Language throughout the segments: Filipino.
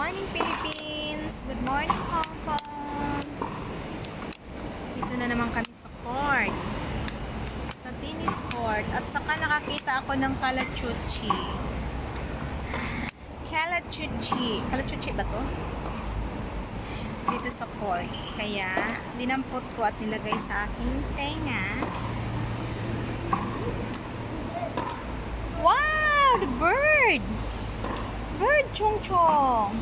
morning, Philippines! Good morning, Hong Kong! Dito na naman kami sa court. Sa tennis court. At saka nakakita ako ng kalachuchi. Kalachuchi. Kalachuchi ba to? Dito sa court. Kaya, dinampot ko at nilagay sa aking tenga. Wow! The bird! Bird, Chong Chong!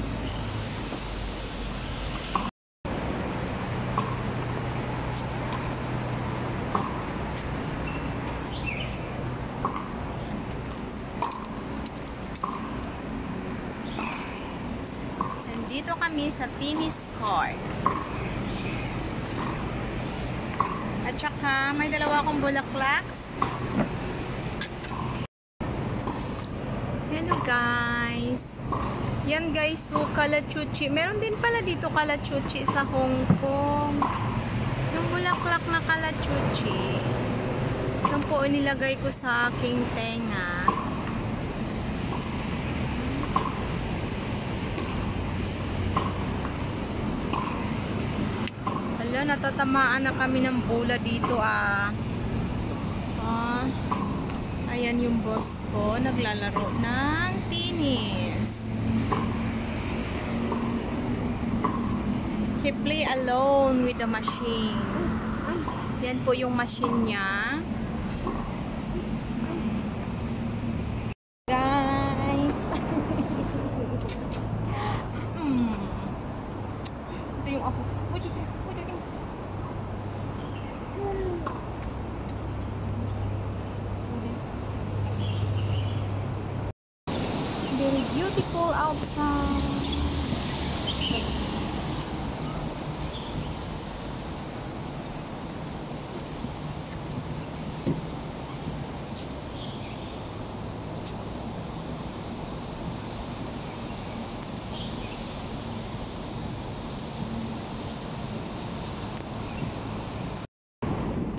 Nandito kami sa tennis court. At saka, may dalawa akong bulaklaks. Hello guys! Yan guys, so kalachuchi. Meron din pala dito kalachuchi sa Hong Kong. Yung bulaklak na kalachuchi. Yung po inilagay ko sa aking tenga. Hala, natatamaan na kami ng bola dito ah. Ah. Ayan yung boss ko, naglalaro ng tennis. He play alone with the machine. Yan po yung machine niya. Guys. hmm. Ito yung ako. Beautiful outside.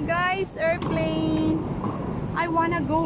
Guys, airplane. I wanna go